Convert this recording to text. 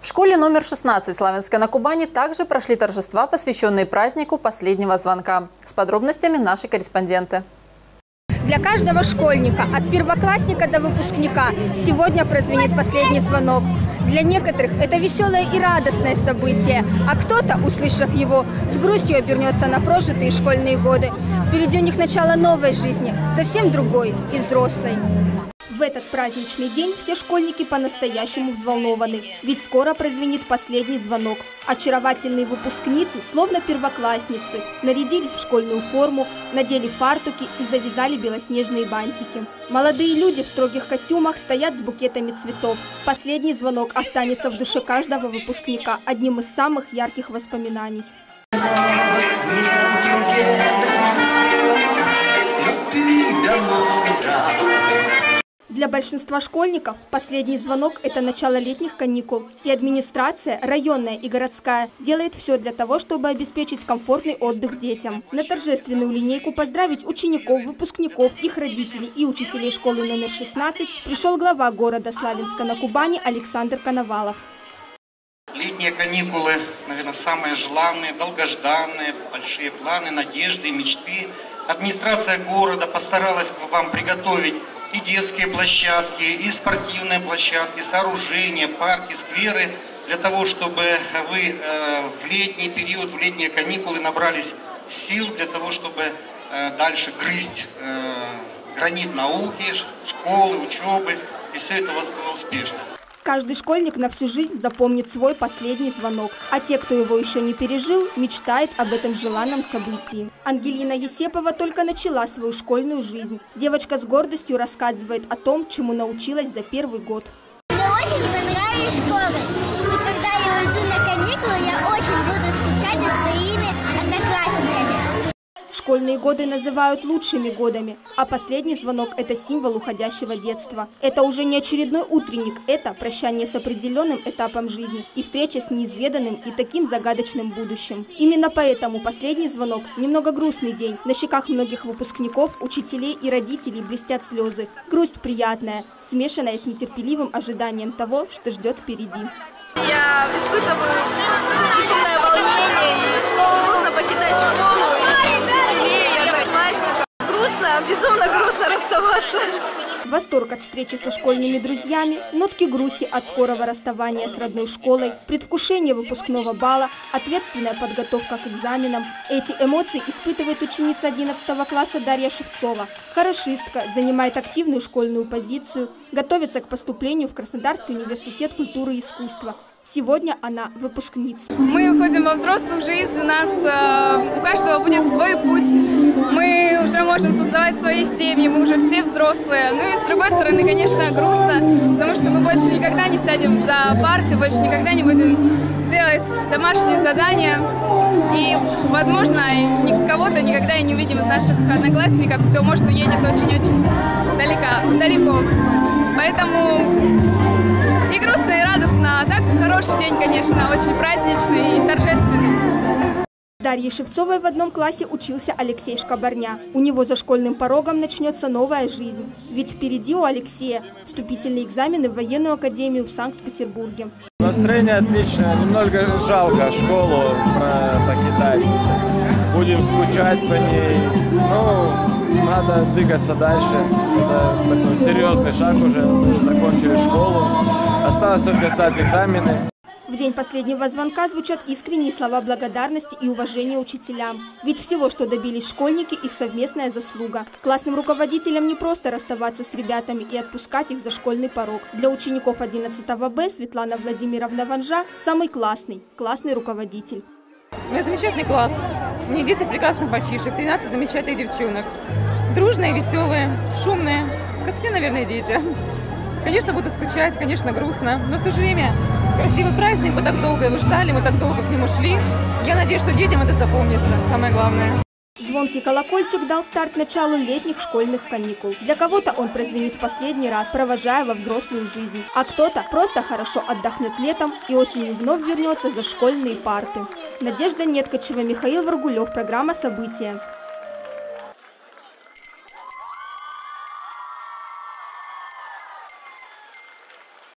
В школе номер 16 Славянска на Кубани также прошли торжества, посвященные празднику последнего звонка. С подробностями наши корреспонденты. Для каждого школьника, от первоклассника до выпускника, сегодня прозвенит последний звонок. Для некоторых это веселое и радостное событие, а кто-то, услышав его, с грустью обернется на прожитые школьные годы. Впереди у них начало новой жизни, совсем другой и взрослой. В этот праздничный день все школьники по-настоящему взволнованы, ведь скоро прозвенит последний звонок. Очаровательные выпускницы, словно первоклассницы, нарядились в школьную форму, надели фартуки и завязали белоснежные бантики. Молодые люди в строгих костюмах стоят с букетами цветов. Последний звонок останется в душе каждого выпускника одним из самых ярких воспоминаний. Для большинства школьников последний звонок – это начало летних каникул, и администрация, районная и городская, делает все для того, чтобы обеспечить комфортный отдых детям. На торжественную линейку поздравить учеников, выпускников, их родителей и учителей школы номер 16 пришел глава города Славянска на Кубани Александр Коновалов. Летние каникулы, наверное, самые желанные, долгожданные, большие планы, надежды, мечты. Администрация города постаралась вам приготовить и детские площадки, и спортивные площадки, сооружения, парки, скверы, для того, чтобы вы э, в летний период, в летние каникулы набрались сил для того, чтобы э, дальше грызть э, гранит науки, школы, учебы, и все это у вас было успешно. Каждый школьник на всю жизнь запомнит свой последний звонок, а те, кто его еще не пережил, мечтает об этом желанном событии. Ангелина Есепова только начала свою школьную жизнь. Девочка с гордостью рассказывает о том, чему научилась за первый год. Мне очень понравилась школа. Школьные годы называют лучшими годами, а последний звонок – это символ уходящего детства. Это уже не очередной утренник, это прощание с определенным этапом жизни и встреча с неизведанным и таким загадочным будущим. Именно поэтому последний звонок – немного грустный день. На щеках многих выпускников, учителей и родителей блестят слезы. Грусть приятная, смешанная с нетерпеливым ожиданием того, что ждет впереди. Я испытываю безумное волнение и грустно покидать школу, Грустно, безумно грустно расставаться. Восторг от встречи со школьными друзьями, нотки грусти от скорого расставания с родной школой, предвкушение выпускного бала, ответственная подготовка к экзаменам. Эти эмоции испытывает ученица 11 класса Дарья Шевцова. Хорошистка, занимает активную школьную позицию, готовится к поступлению в Краснодарский университет культуры и искусства. Сегодня она выпускница. Мы уходим во взрослую жизнь, у нас э, у каждого будет свой путь. Можем создавать свои семьи, мы уже все взрослые. Ну и с другой стороны, конечно, грустно, потому что мы больше никогда не сядем за парты, больше никогда не будем делать домашние задания. И, возможно, кого-то никогда и не увидим из наших одноклассников, кто, может, уедет очень-очень далеко, далеко. Поэтому и грустно, и радостно. А так хороший день, конечно, очень праздничный и торжественный. Дарье Шевцовой в одном классе учился Алексей Шкабарня. У него за школьным порогом начнется новая жизнь. Ведь впереди у Алексея вступительные экзамены в военную академию в Санкт-Петербурге. Настроение отличное. Немного жалко школу покидать. Будем скучать по ней. Ну, надо двигаться дальше. Это такой серьезный шаг уже. Мы закончили школу. Осталось только сдать экзамены. В день последнего звонка звучат искренние слова благодарности и уважения учителям. Ведь всего, что добились школьники, их совместная заслуга. Классным руководителям не просто расставаться с ребятами и отпускать их за школьный порог. Для учеников 11 Б Светлана Владимировна Ванжа самый классный, классный руководитель. У меня замечательный класс. У меня 10 прекрасных мальчишек, 13 замечательных девчонок. Дружные, веселые, шумные, как все, наверное, дети. Конечно, буду скучать, конечно, грустно, но в то же время красивый праздник, мы так долго его ждали, мы так долго к нему шли. Я надеюсь, что детям это запомнится, самое главное. Звонкий колокольчик дал старт началу летних школьных каникул. Для кого-то он прозвенит в последний раз, провожая во взрослую жизнь. А кто-то просто хорошо отдохнет летом и осенью вновь вернется за школьные парты. Надежда Неткачева, Михаил Варгулев, программа «События».